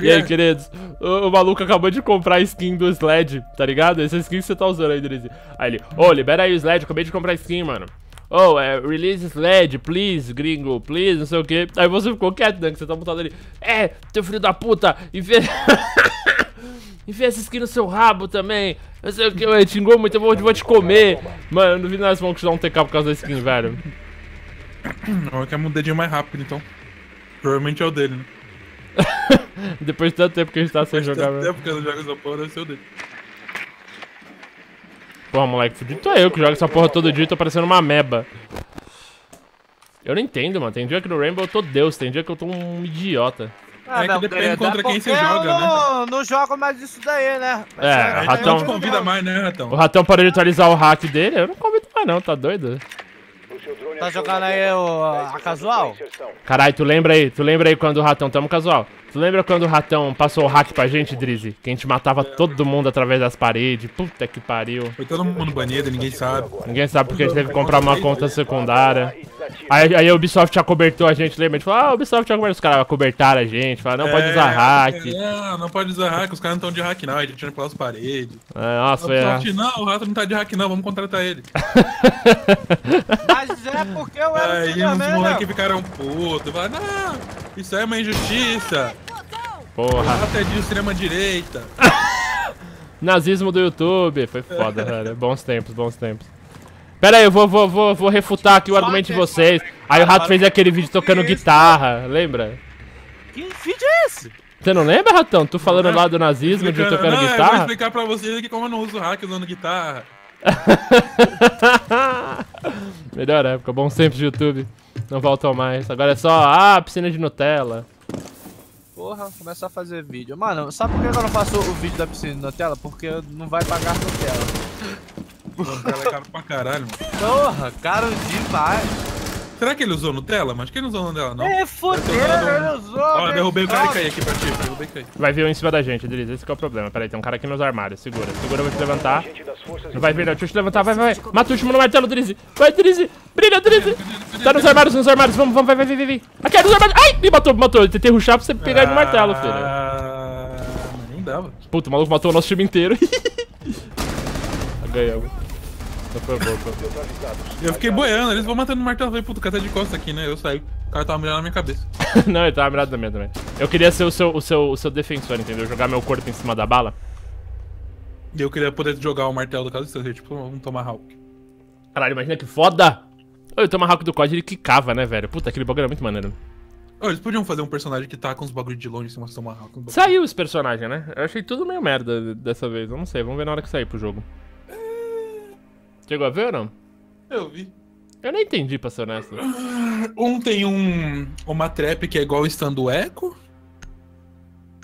E aí, queridos? O, o, maluco acabou de comprar a skin do Sled, tá ligado? Essa skin que você tá usando aí, Drizzy. Aí ele, ô, oh, libera aí o Sled, acabei de comprar a skin, mano. Oh, é, release Sled, please, gringo, please, não sei o que. Aí você ficou quieto, né, que você tá montado ali. É, teu filho da puta, enfia... enfia essa skin no seu rabo também. Não sei o que, ele xingou muito, eu vou, vou te comer. Mano, eu não vi nós vamos te dar um TK por causa da skin, velho. Eu quero um dedinho mais rápido, então. Provavelmente é o dele, né? Depois de tanto tempo que a gente tá sem jogar, velho. Depois de tanto tempo que eu não jogo essa porra, deve ser o dele. Porra, moleque, fudido tô eu que jogo essa porra todo dia e tô parecendo uma meba. Eu não entendo, mano. Tem dia que no Rainbow eu tô Deus, tem dia que eu tô um idiota. Ah, é que depende contra quem você joga, eu não, né? não jogo mais isso daí, né? Mas é, o Ratão... não convida mais, né, Ratão? O Ratão parou de atualizar o hack dele, eu não convido mais não, tá doido? Tá jogando aí o, a casual? Caralho, tu lembra aí, tu lembra aí quando o Ratão, tamo casual. Tu lembra quando o Ratão passou o hack pra gente, Drizzy? Que a gente matava todo mundo através das paredes. Puta que pariu. Foi todo mundo banido, ninguém sabe. Ninguém sabe porque a gente teve que comprar uma conta secundária. Aí, aí a Ubisoft acobertou a gente, lembra? A gente falou, ah, a Ubisoft acobertou. Os caras acobertaram a gente. Falaram, não é, pode usar hack. É, não pode usar hack, os caras não estão de hack não, a gente tira pelas paredes. É, nossa, foi Ubisoft, não, o Rato não tá de hack não, vamos contratar ele. Mas é porque eu era Aí os moleques ficaram putos. Falaram, não, isso é uma injustiça. Porra. Até de extrema direita. Nazismo do YouTube. Foi foda, velho. Bons tempos, bons tempos. Pera aí, eu vou, vou, vou, vou refutar aqui o argumento de vocês. Aí o Rato fez aquele vídeo tocando guitarra, lembra? Que vídeo é esse? Você não lembra, Ratão? Tu falando lá do nazismo, de tocando não, guitarra? Eu vou explicar pra vocês aqui como eu não uso hack usando guitarra. Melhor época, bons tempos de YouTube. Não voltam mais. Agora é só, ah, piscina de Nutella. Porra, começar a fazer vídeo. Mano, sabe por que eu não faço o vídeo da piscina de Nutella? Porque não vai pagar Nutella. Nutella é caro pra caralho, mano. Porra, caro demais. Será que ele usou Nutella? Mas que ele não usou Nutella, não? É, fodeu, ele usou. Ó, derrubei o cara e caí aqui pra ti, derrubei e caí. Vai vir um em cima da gente, Driz, esse é o problema. Pera aí, tem um cara aqui nos armários, segura. Segura, eu vou te levantar. Não vai vir não, deixa eu te levantar, vai, vai, vai. Mata o último no martelo, Driz. Vai, Driz. Brilha, Driz. Tá nos armários, nos armários, vamos, vamos, vai, vai, vai, vai. Aqui, é nos armários. Ai, me matou, me matou. Eu tentei ruxar pra você pegar ele no martelo, filho. Ah, nem dava. Puta, o maluco matou o nosso time inteiro. Ganhamos. Foi bom, foi Eu fiquei boiando, eles vão matando o martelo. Falei, puta, o cara tá de costa aqui, né? Eu saí. O cara tava mirando na minha cabeça. não, ele tava mirando na minha também. Eu queria ser o seu, o, seu, o seu defensor, entendeu? Jogar meu corpo em cima da bala. E eu queria poder jogar o martelo do caso distância, tipo um Tomahawk. Caralho, imagina que foda! O Tomahawk do COD ele quicava, né, velho? Puta, aquele bagulho era muito maneiro. Oh, eles podiam fazer um personagem que tá com os bagulhos de longe em cima do Tomahawk. Saiu esse personagem, né? Eu achei tudo meio merda dessa vez. Eu não sei, vamos ver na hora que sair pro jogo. Chegou a ver ou não? Eu vi. Eu nem entendi, pra ser honesto. Um tem um, uma trap que é igual o stand do Echo.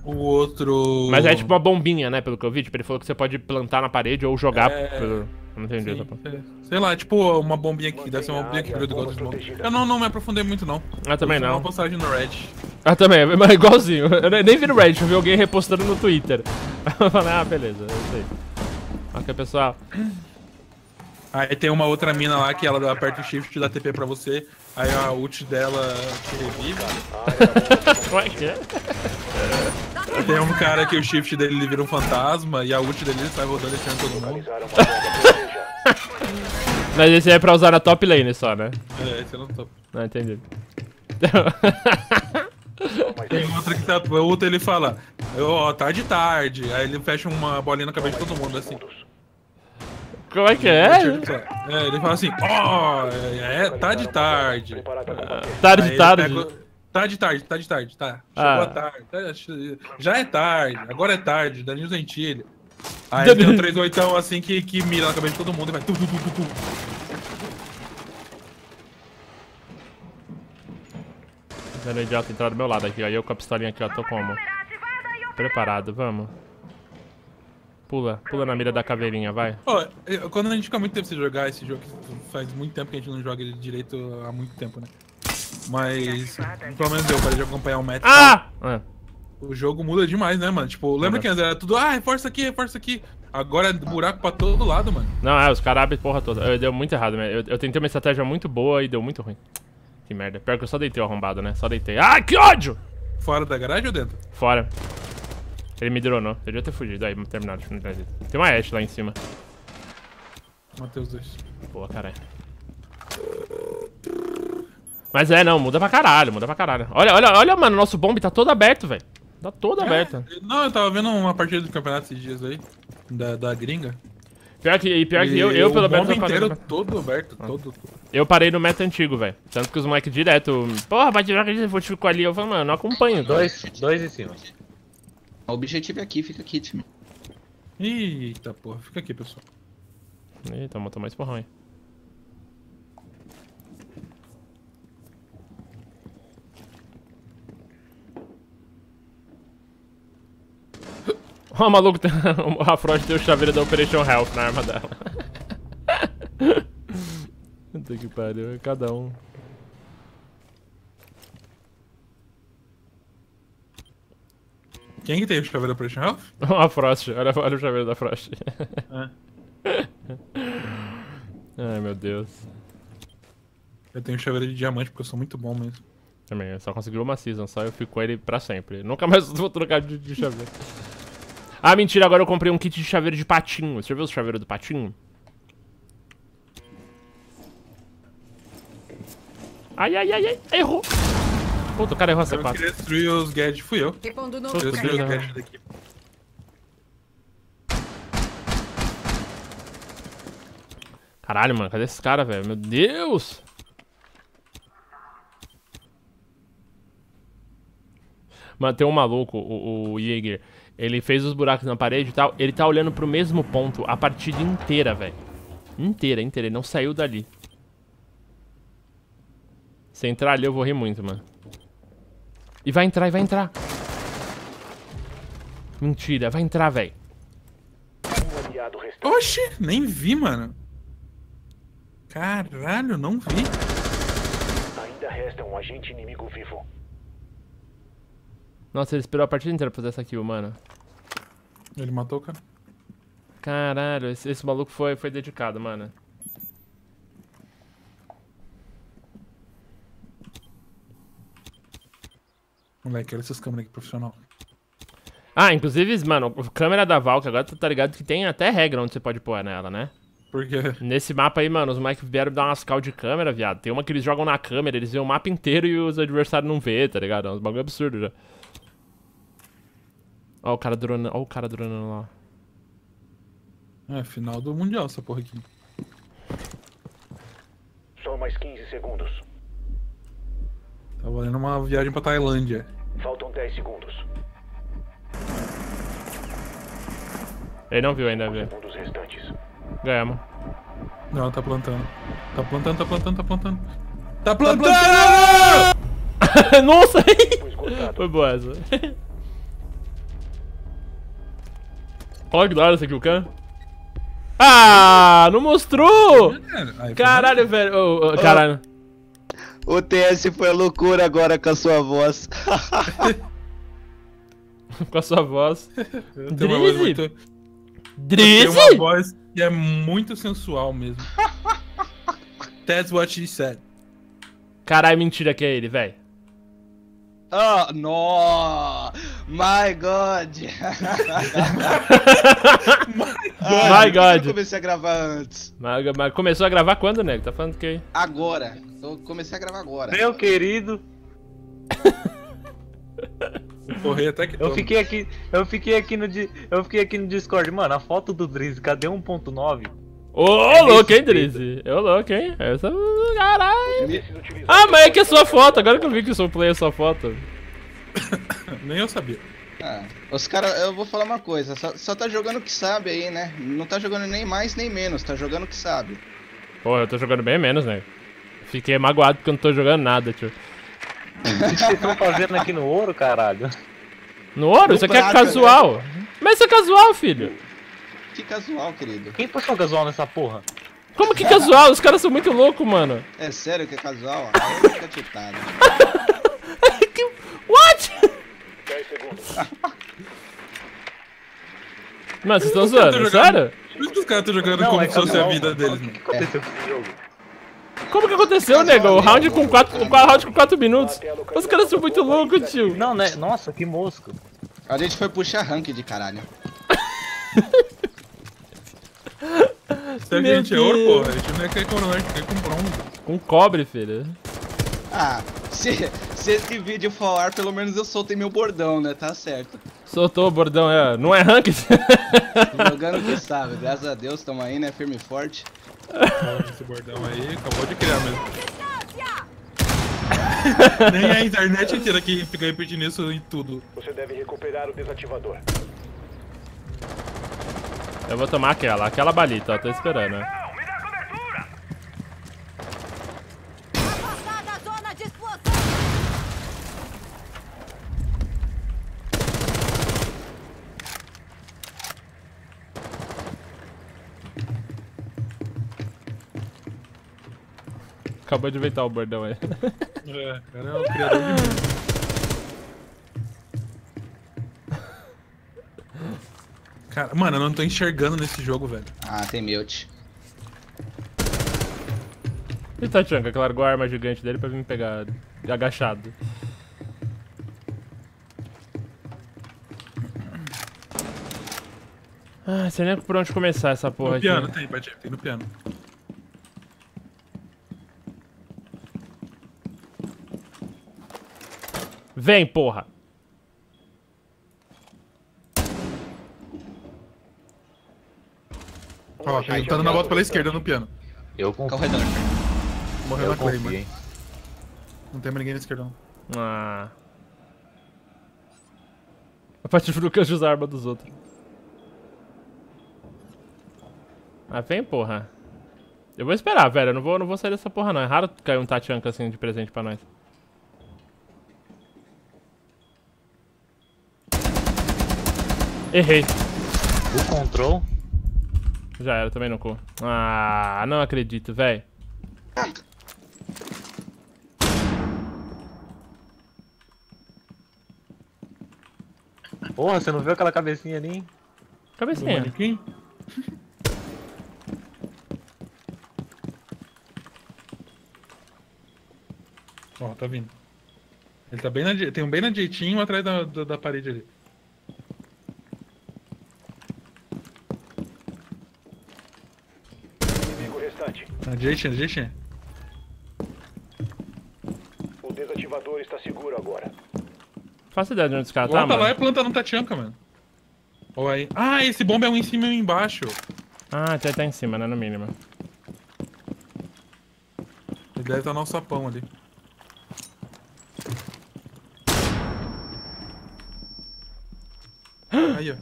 O outro. Mas é tipo uma bombinha, né? Pelo que eu vi. Tipo, ele falou que você pode plantar na parede ou jogar. É... Pelo... Não entendi essa é. Sei lá, tipo uma bombinha aqui. Deve ser uma bombinha que gruda igual dos Eu não, não me aprofundei muito, não. Ah, também não. uma postagem no Red. Ah, também. Mas igualzinho. Eu nem vi no Red. Eu vi alguém repostando no Twitter. Eu falei, ah, beleza. É isso aí. Ok, pessoal. Aí tem uma outra mina lá que ela aperta o shift e dá TP pra você. Aí a ult dela te revive. Como é que é? Tem um cara que o shift dele vira um fantasma e a ult dele sai rodando e todo mundo. Mas esse é pra usar na top lane só, né? É, esse é no top. Não, entendi. Tem outra que tá. O outro ele fala, ó, oh, tarde tarde. Aí ele fecha uma bolinha na cabeça de todo mundo assim. Como é que é? É, ele fala assim, ó, oh, é, tá de tarde. Tá de tarde. Tá de tarde, tá de tarde, tá. Chegou ah. a tarde. Já é tarde, agora é tarde, Danilo Gentili. Aí tem um 3 8 assim que, que mira na cabeça de todo mundo e vai tu, tu, tu, tu, tu. Vendo o idiota entrar do meu lado aqui, aí eu com a pistolinha aqui, ó, tô como? Preparado, vamos. Pula, pula na mira da caveirinha, vai. Oh, quando a gente fica muito tempo sem jogar esse jogo, faz muito tempo que a gente não joga ele direito há muito tempo, né? Mas, pelo menos eu, para de acompanhar o método. Ah! É. O jogo muda demais, né, mano? Tipo, lembra que era tudo, ah, reforça aqui, reforça aqui. Agora é buraco pra todo lado, mano. Não, é, os caras abrem porra toda. Eu, deu muito errado, né? Eu, eu, tentei uma estratégia muito boa e deu muito ruim. Que merda. Pior que eu só deitei o arrombado, né? Só deitei. Ah, que ódio! Fora da garagem ou dentro? Fora. Ele me dronou. Eu devia ter fugido. Aí, de finalizar ele. Tem uma Ash lá em cima. Matei os dois. Boa, caralho. Mas é, não, muda pra caralho, muda pra caralho. Olha, olha, olha, mano, nosso bombe tá todo aberto, velho. Tá todo aberto. Não, eu tava vendo uma partida do campeonato esses dias aí. Da, da gringa. Pior que, e pior que eu, eu o pelo menos, eu parei, inteiro no, todo aberto, todo. eu parei no meta antigo, velho. Tanto que os moleques direto, porra, vai tirar que a gente ficou ali. Eu falo, mano, não acompanho. Dois, dois em cima. O objetivo é aqui, fica aqui, time. Eita porra, fica aqui, pessoal. Ih, toma, toma esse porrão aí. Ó, o maluco tem... A Frost tem o chaveiro da Operation Health na arma dela. Puta que pariu, é cada um. Quem que tem o chaveiro da Operation Health? A Frost, olha, olha o chaveiro da Frost. Ai, meu Deus. Eu tenho chaveiro de diamante porque eu sou muito bom mesmo. Também, eu só consegui uma season, só eu fico com ele pra sempre. Nunca mais vou trocar de, de chaveiro. Ah, mentira, agora eu comprei um kit de chaveiro de patinho. Você já viu o chaveiro do patinho? Ai, ai, ai, ai, errou. Puta, o cara errou a Eu C4. queria destruir os gadgets, fui eu. Eu destruí os gadgets daqui. Caralho, mano, cadê esses caras, velho? Meu Deus! Mano, tem um maluco, o, o Jäger. Ele fez os buracos na parede e tal. Ele tá olhando pro mesmo ponto a partida inteira, velho. Inteira, inteira. Ele não saiu dali. Se entrar ali, eu vou rir muito, mano. E vai entrar, e vai entrar. Mentira, vai entrar, velho. Oxi, nem vi, mano. Caralho, não vi. Ainda resta um agente inimigo vivo. Nossa, ele esperou a partida inteira pra fazer essa kill, mano. Ele matou o cara. Caralho, esse, esse maluco foi, foi dedicado, mano. Moleque, olha essas câmeras aqui profissional. Ah, inclusive, mano, a câmera da Valk, agora tu tá ligado que tem até regra onde você pode pôr nela, né? Porque Nesse mapa aí, mano, os moleques vieram dar umas cal de câmera, viado. Tem uma que eles jogam na câmera, eles veem o mapa inteiro e os adversários não vê, tá ligado? É uns bagulho absurdo já. Ó o cara dronando, ó o cara dronando lá. é final do mundial essa porra aqui. Só mais 15 segundos. Tá valendo uma viagem pra Tailândia. Faltam 10 segundos. Ele não viu ainda, velho. Segundos restantes. Ganhamos. Não, tá plantando. Tá plantando, tá plantando, tá plantando. Tá plantando! Nossa! Foi. Foi boa essa. Olha que da hora essa Killcam. Ah, não mostrou! Aí, Caralho, velho. Ô, ô, caralho. O TS foi loucura agora com a sua voz. Com a sua voz. Eu tenho uma voz Drizzy? muito. Eu tenho Drizzy? uma voz que é muito sensual mesmo. That's what she said. Caralho, mentira que é ele, velho. Ah, no! My God! My que eu God. comecei a gravar antes. Mas, mas começou a gravar quando, nego? Tá falando que aí? Agora. Eu comecei a gravar agora. Meu querido, Correr até que eu toma. fiquei aqui, eu fiquei aqui no eu fiquei aqui no Discord, mano, a foto do Drizzy, cadê 1.9? Ô, louco, hein, Drizzy? Ô, louco, hein? Essa. Caralho. Preciso utilizar Ah, mas é que é sua foto. Agora que eu vi que o seu play é sua foto. Nem eu sabia. Ah, os caras, eu vou falar uma coisa, só, só tá jogando o que sabe aí, né? Não tá jogando nem mais nem menos, tá jogando o que sabe. Pô, eu tô jogando bem menos, né? Fiquei magoado porque eu não tô jogando nada, tio. O que vocês estão fazendo aqui no ouro, caralho? No ouro? No Isso aqui é prata, casual. Mas isso é casual, filho. Que casual, querido. Quem puxou casual nessa porra? Como que casual? Os caras são muito loucos, mano. É sério que é casual? Aí fica titado. Que- What? 10 segundos. Mano, vocês estão Os caras zoando? Sério? Por isso que os caras estão jogando como se fosse a vida mano. deles, O que mano. aconteceu com esse jogo? Como que aconteceu, nego? O round com 4 o round com 4 minutos. Os caras são muito loucos, tio. Não, né? Nossa, que mosco. A gente foi puxar rank de caralho. Se a Meu gente é ouro, porra. A gente não é que é coroa, a gente quer com bronze. Com cobre, filho. Ah, se, se esse vídeo for ao ar, pelo menos eu soltei meu bordão, né? Tá certo. Soltou o bordão, é. Não é ranked? Jogando que sabe, graças a Deus, tamo aí, né? Firme e forte. Esse bordão aí acabou de criar mesmo. Nem a internet inteira que fica repetindo isso em tudo. Você deve recuperar o desativador. Eu vou tomar aquela, aquela balita, ó. Tô esperando, né? Afastar da zona de explosão! Acabou de inventar o bordão aí. É, cara é o criador de Cara, mano, eu não tô enxergando nesse jogo, velho. Ah, tem mute. E Tachanka, que largou a arma gigante dele pra vir me pegar agachado. Ah, sei nem por onde começar essa porra No aqui. piano, tem, Patinho, tem no piano. Vem, porra! Ó, ele tá dando a volta pela esquerda no piano. Eu confio. Morreu Eu na Clay, confio, mano. hein. Não tem mais ninguém na esquerda, não. Ah. A partir do que usa a arma dos outros. Ah, vem, porra. Eu vou esperar, velho. Eu não vou, não vou sair dessa porra, não. É raro cair um Tachanka assim de presente pra nós. Errei. O control. Já era, também no cu. Ah, não acredito, velho. Porra, você não viu aquela cabecinha ali? Cabecinha. manequim? Ó, tá vindo. Ele tá bem na, tem um bem na direitinho atrás da, da, da parede ali. Inimigo direitinha, na direitinha. O desativador está seguro agora. Faço ideia de onde esse cara tá, Volta lá mano. e planta no Tachanka, mano. Ou aí. Ah, esse bomba é um em cima e um embaixo. Ah, até tá em cima, né? No mínimo. Ele deve estar no sapão ali. Aí, ó.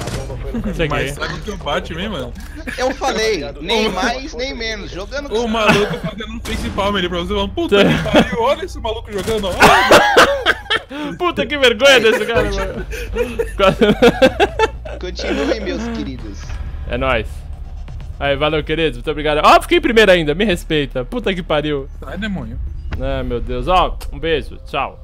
A bomba foi localizada. Cheguei. Mas sabe o que eu bate mesmo, mano? Eu falei, nem mais, nem menos. Jogando O sabe. maluco fazendo um face palm ali pra você falando, puta que pariu, olha esse maluco jogando, ó. Puta que vergonha desse cara, mano. Continuem, meus queridos. É nóis. Aí, valeu, queridos. Muito obrigado. Ó, fiquei em primeiro ainda. Me respeita. Puta que pariu. Sai, demônio. Ah, meu Deus. Ó, um beijo. Tchau.